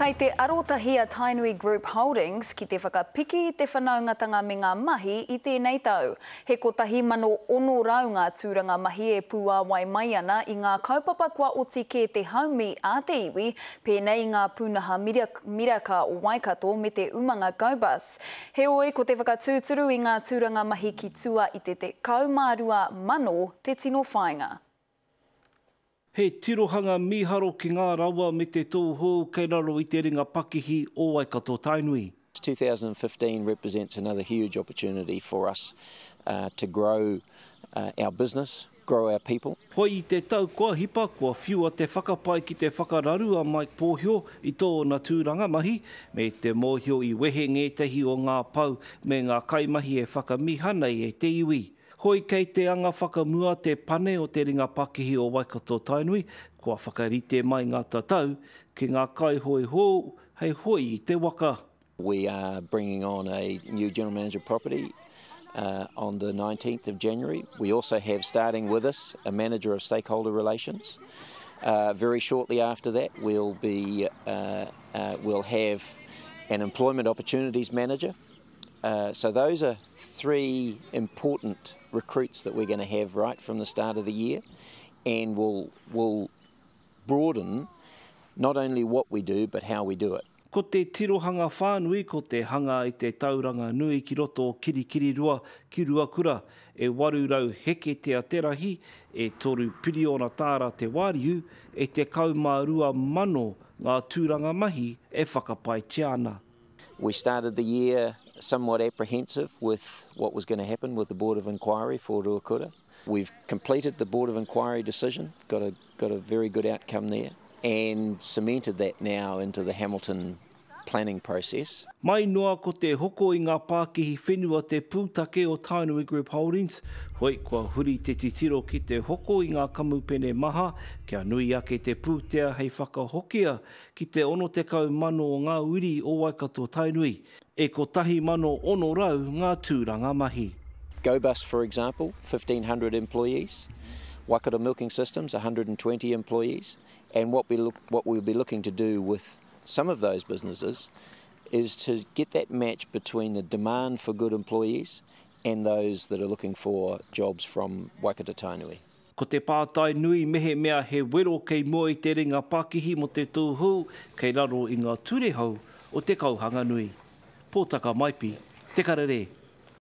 Kei te arotahi a Tainui Group Holdings ki te whakapiki i te whanaungatanga me ngā mahi i tēnei tau. He 1,600 ngā tūranga mahi e puāwai mai ana i ngā kaupapa kua oti kē te haumi a te iwi, pēnei i ngā pūnaha miraka o Waikato me te umanga GoBus. Heoi, ko te whakatūturu i ngā tūranga mahi ki tua i te 12,000 te tino whāinga. He tirohanga mīharo ki ngā rawa me te tō hou kei raro i te ringa pakihi o Waikato Tainui. 2015 represents another huge opportunity for us to grow our business, grow our people. Hoi i te tau kua hipa, kua whiua te whakapae ki te whakararu a Mike Pōhio i tōna tūranga mahi, me te mōhio i wehe ngētehi o ngā pou me ngā kaimahi e whakamihana i te iwi. Hoi kei te anga whakamua te pane o te ringa pakihi o Waikato Tainui, kua whakarite mai ngā tatau ki ngā kaihoe hou hei hoi i te waka. We are bringing on a new general manager of property on the nineteenth of January. We also have starting with us a manager of stakeholder relations. Very shortly after that we'll be, we'll have an employment opportunities manager. Uh, so those are three important recruits that we're going to have right from the start of the year, and will will broaden not only what we do but how we do it. Ko te tirohanga whānui ko te hanga i te tauranga nui ki roto o Kirikiriroa ki Ruakura. E 800 heketea te rahi, e 3 piriona tāra te wāriu, e 12,000 ngā tūranga mahi e whakapaetia ana. We started the year somewhat apprehensive with what was going to happen with the Board of Inquiry for Ruakura. We've completed the Board of Inquiry decision, got a, got a very good outcome there, and cemented that now into the Hamilton planning process. Mai noa ko te hoko i ngā pākihi whenua te pūtake o Tainui Group Holdings, hoi kua huri te titiro ki te hoko i ngā kamupene maha kia nui ake te pūtea hei whakahokia ki te 60,000 o ngā wiri o Waikato-Tainui, e 1,600 ngā tūranga mahi. Gobus, for example, 1,500 employees, Waikato Milking Systems, 120 employees, and what we look, what we'll be looking to do with some of those businesses is to get that match between the demand for good employees and those that are looking for jobs from Waikato-Tainui. Ko te pātai nui mehemea he wero kei mua i te ringa pakihi mō te tūhū kei raro i ngā ture hou o Te Kauhanganui. Pōtaka Maipi, Te Karere.